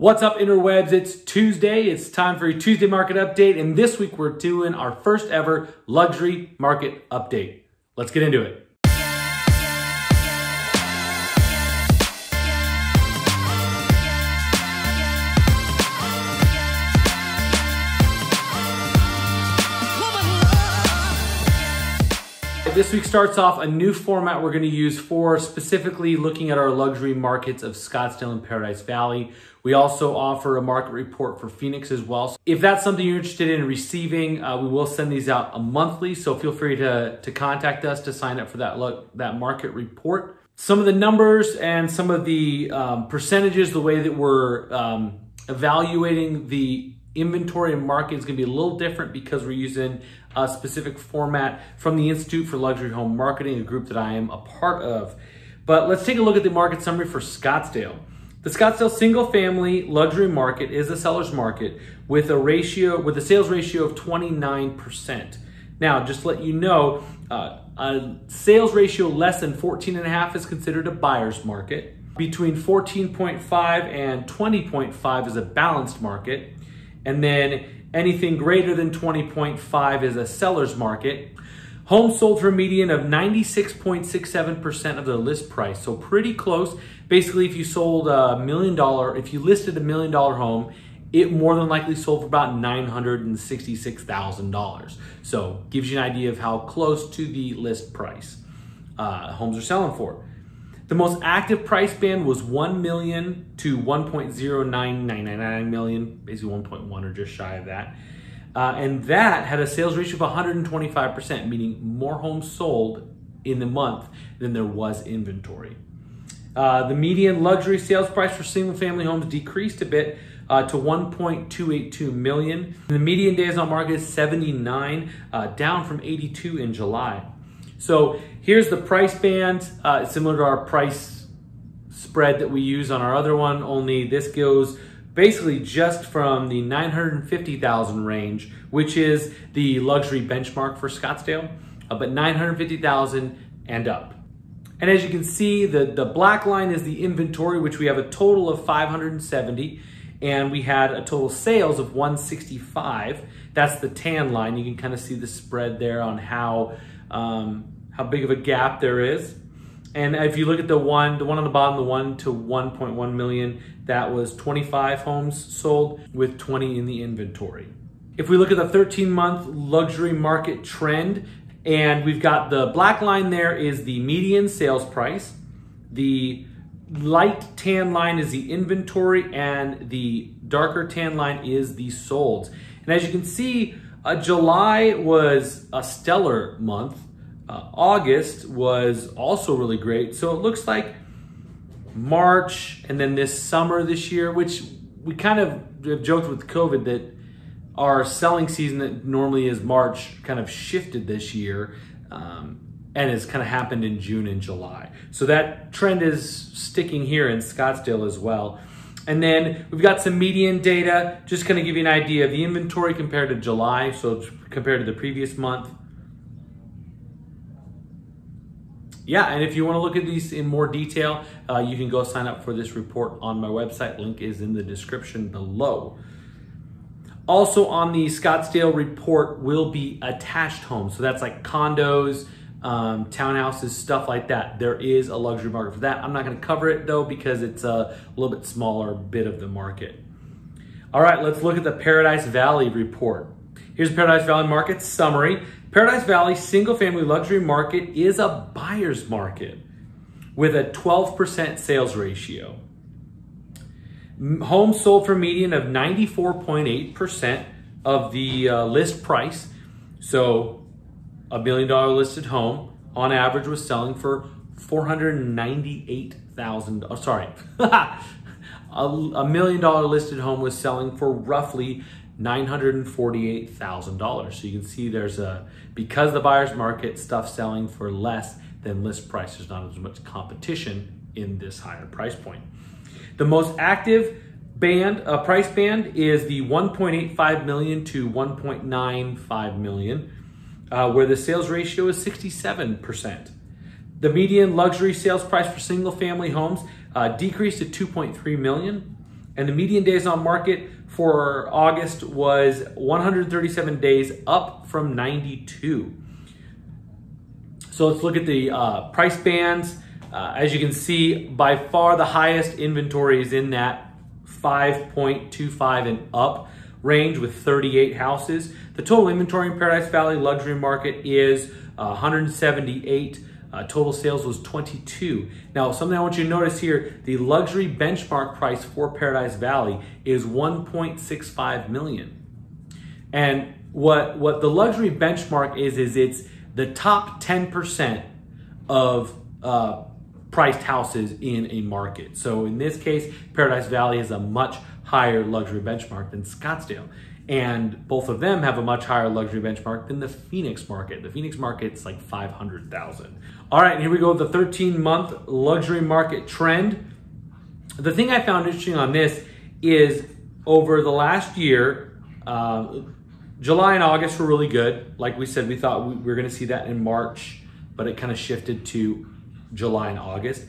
What's up, interwebs? It's Tuesday. It's time for a Tuesday market update. And this week we're doing our first ever luxury market update. Let's get into it. This week starts off a new format we're going to use for specifically looking at our luxury markets of Scottsdale and Paradise Valley. We also offer a market report for Phoenix as well. So if that's something you're interested in receiving, uh, we will send these out a monthly. So feel free to, to contact us to sign up for that, look, that market report. Some of the numbers and some of the um, percentages, the way that we're um, evaluating the inventory and market is going to be a little different because we're using a specific format from the Institute for Luxury Home Marketing, a group that I am a part of. But let's take a look at the market summary for Scottsdale. The Scottsdale single family luxury market is a seller's market with a ratio with a sales ratio of 29%. Now, just let you know, uh, a sales ratio less than 14 and a half is considered a buyer's market. Between 14.5 and 20.5 is a balanced market. And then anything greater than 20.5 is a seller's market. Homes sold for a median of 96.67% of the list price. So pretty close. Basically, if you sold a million dollar, if you listed a million dollar home, it more than likely sold for about $966,000. So gives you an idea of how close to the list price uh, homes are selling for. The most active price band was 1 million to 1.09999 million, basically 1.1 or just shy of that. Uh, and that had a sales ratio of 125%, meaning more homes sold in the month than there was inventory. Uh, the median luxury sales price for single family homes decreased a bit uh, to 1.282 million. The median days on market is 79, uh, down from 82 in July. So here's the price band, uh, similar to our price spread that we use on our other one, only this goes basically just from the 950,000 range, which is the luxury benchmark for Scottsdale, uh, but 950,000 and up. And as you can see, the, the black line is the inventory, which we have a total of 570, and we had a total sales of 165. That's the tan line. You can kind of see the spread there on how um, how big of a gap there is. And if you look at the one, the one on the bottom, the one to 1.1 million, that was 25 homes sold with 20 in the inventory. If we look at the 13 month luxury market trend, and we've got the black line there is the median sales price. The light tan line is the inventory and the darker tan line is the sold. And as you can see, uh, July was a stellar month. Uh, August was also really great. So it looks like March and then this summer this year, which we kind of joked with COVID that our selling season that normally is March kind of shifted this year um, and it's kind of happened in June and July. So that trend is sticking here in Scottsdale as well. And then we've got some median data, just kind of give you an idea of the inventory compared to July, so compared to the previous month. Yeah, and if you want to look at these in more detail, uh, you can go sign up for this report on my website. Link is in the description below. Also on the Scottsdale report will be attached homes. So that's like condos, um, townhouses, stuff like that. There is a luxury market for that. I'm not going to cover it though because it's a little bit smaller bit of the market. All right, let's look at the Paradise Valley report. Here's Paradise Valley market summary. Paradise Valley single family luxury market is a buyer's market with a 12% sales ratio. Homes sold for median of 94.8% of the uh, list price. So a million dollar listed home on average was selling for 498,000 oh, sorry. A, million dollar listed home was selling for roughly $948,000 so you can see there's a because the buyer's market stuff selling for less than list price there's not as much competition in this higher price point. The most active band uh, price band is the 1.85 million to 1.95 million uh, where the sales ratio is 67%. The median luxury sales price for single family homes uh, decreased to 2.3 million, And the median days on market for August was 137 days, up from 92. So let's look at the uh, price bands. Uh, as you can see, by far the highest inventory is in that 5.25 and up range with 38 houses. The total inventory in Paradise Valley luxury market is uh, 178. Uh, total sales was 22. Now, something I want you to notice here, the luxury benchmark price for Paradise Valley is 1.65 million. And what, what the luxury benchmark is, is it's the top 10% of uh, priced houses in a market. So in this case, Paradise Valley is a much higher luxury benchmark than Scottsdale. And both of them have a much higher luxury benchmark than the Phoenix market. The Phoenix market's like 500,000. All right, here we go, the 13 month luxury market trend. The thing I found interesting on this is over the last year, uh, July and August were really good. Like we said, we thought we were gonna see that in March, but it kind of shifted to July and August.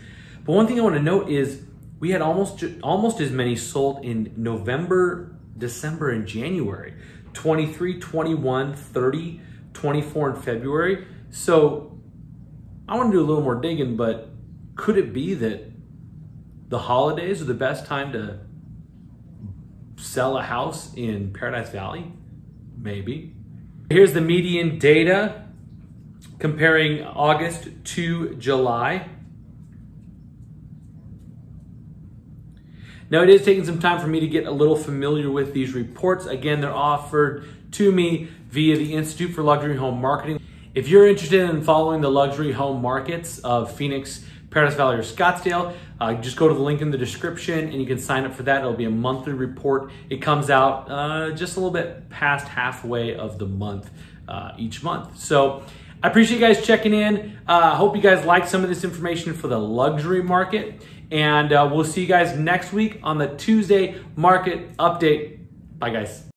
But one thing I want to note is we had almost almost as many sold in November, December, and January. 23, 21, 30, 24 in February. So I want to do a little more digging, but could it be that the holidays are the best time to sell a house in Paradise Valley? Maybe. Here's the median data comparing August to July. Now it is taking some time for me to get a little familiar with these reports. Again, they're offered to me via the Institute for Luxury Home Marketing. If you're interested in following the luxury home markets of Phoenix, Paradise Valley, or Scottsdale, uh, just go to the link in the description and you can sign up for that. It'll be a monthly report. It comes out uh, just a little bit past halfway of the month uh, each month. So I appreciate you guys checking in. I uh, hope you guys like some of this information for the luxury market. And uh, we'll see you guys next week on the Tuesday market update. Bye, guys.